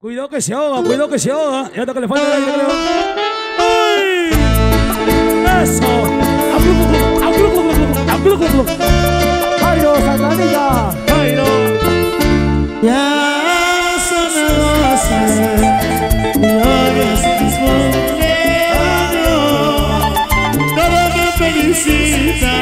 Cuidado que se ahoga, cuidado que se ahoga. Y hasta que le falta el aire, ¡Ay! ¡Eso! ¡Jairo, Santanilla! ¡Jairo! Ya son las Todo felicita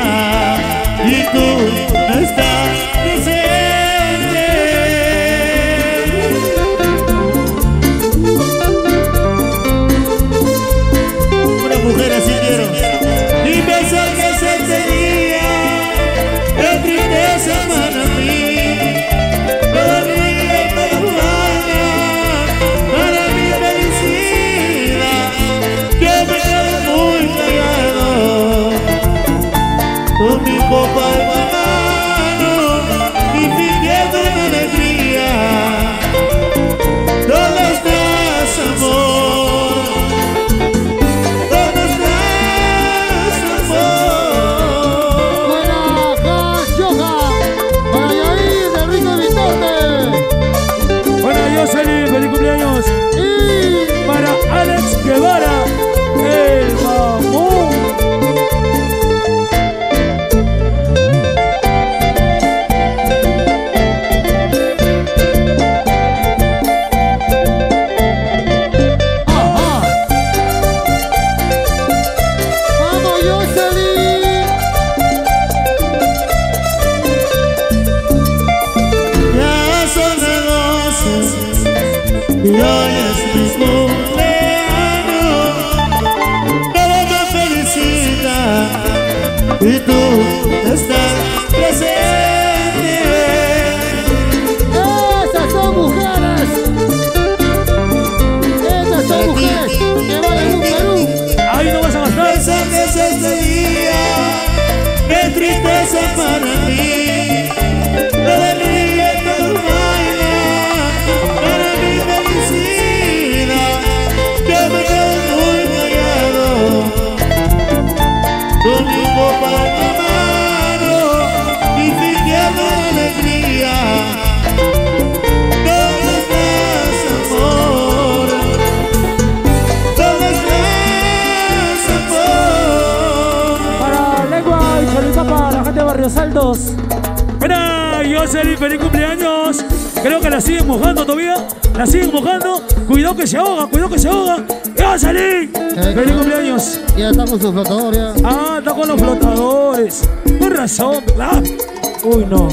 hidup Barrios Altos. Feliz cumpleaños. Creo que la siguen mojando todavía. La siguen mojando. Cuidado que se ahoga, cuidado que se ahoga. ¡Jocelyn! ¡Feliz cumpleaños! Ya está con sus flotadores. Ah, está con los flotadores. Por razón. Uy, no.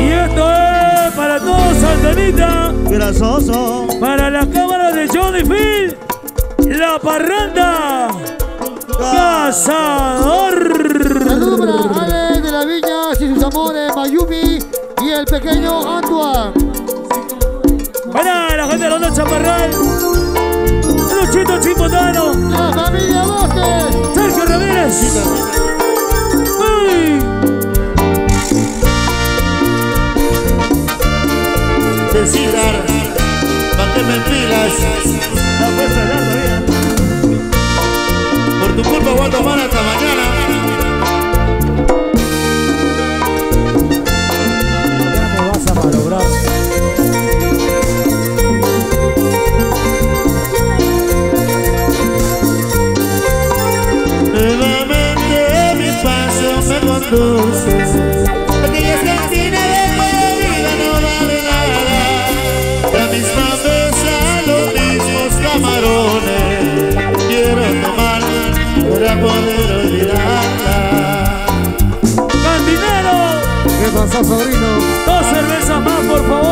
Y esto es para todos, Santanita. Grasoso. Para las cámaras de Johnny Phil. La parranda. Cazador. Saludos para Ale de la Viña y sus amores, Mayumi y el pequeño Antua. Para la gente de London Chaparral. Luchito Chimpotano. La familia Bosque. Uy. Deshilar, manténme en pilas. La fuerza ya todavía. Por tu culpa voy a tomar hasta Dos cervezas más, por favor.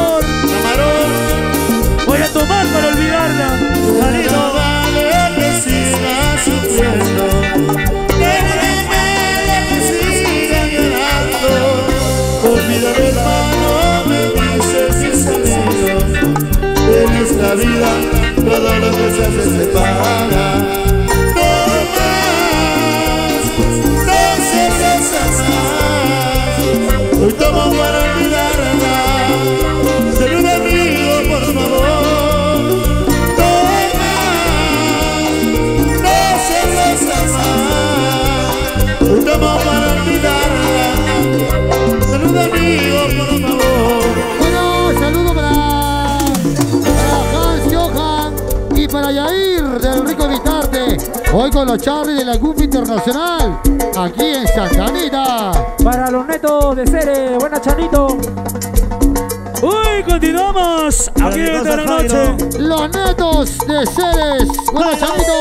Que se hace se Hoy tomo para Hoy con los Charlie de la CUP Internacional, aquí en Santa Anita. Para los netos de Cere, buena Chanito. Uy, continuamos. Aquí cosa, la noche. Los netos de Ceres. Bueno, Chanito.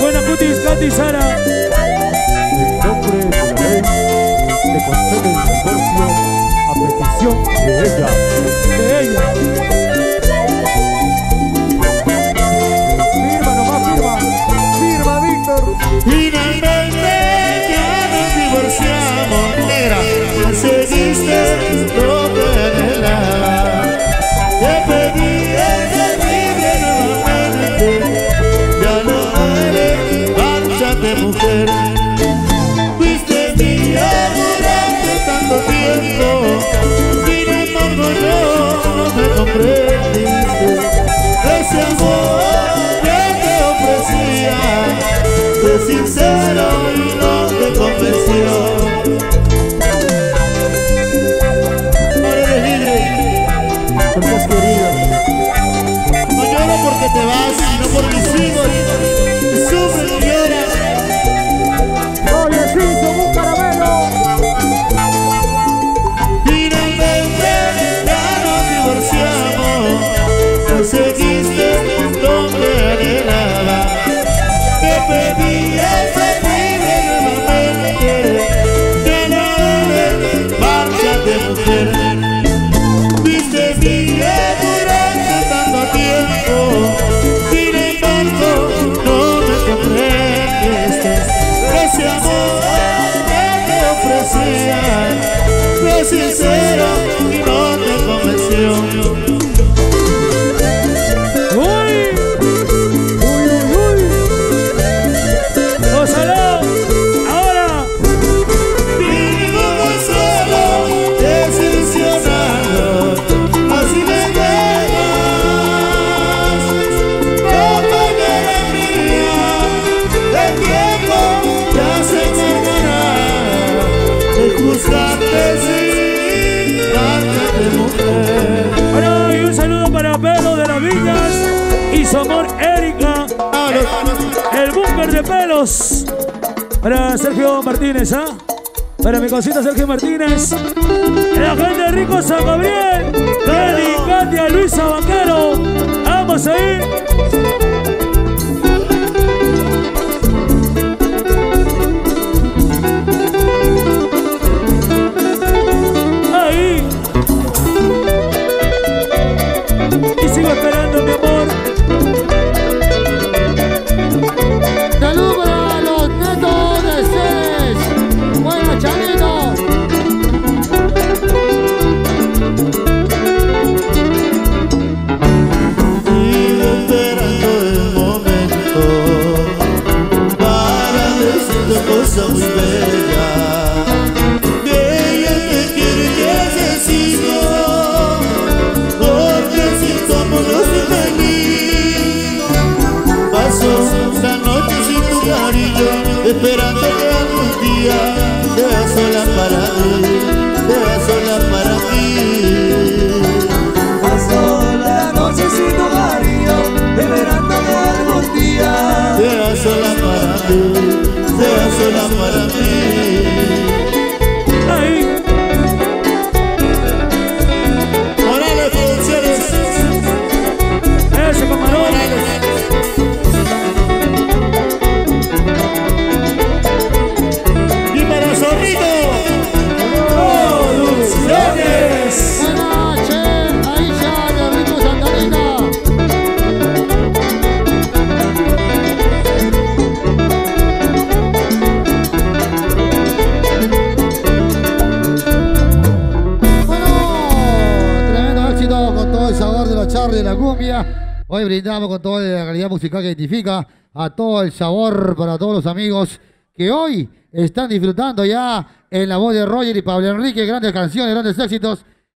Buena cutis, Katy Sara. Y su amor Erika. El búnker de pelos. Para Sergio Martínez, ¿ah? Para mi cosita Sergio Martínez. La gente Rico San Gabriel. Dani, Katia, Luisa Vaquero. Vamos. Ahí. Sea sola para mí, sea sola para mí. Paso la noche sin hogar y yo, esperando que algún día sola para mí, sea sola para mí. Hoy brindamos con toda la calidad musical que identifica a todo el sabor para todos los amigos que hoy están disfrutando ya en la voz de Roger y Pablo Enrique, grandes canciones, grandes éxitos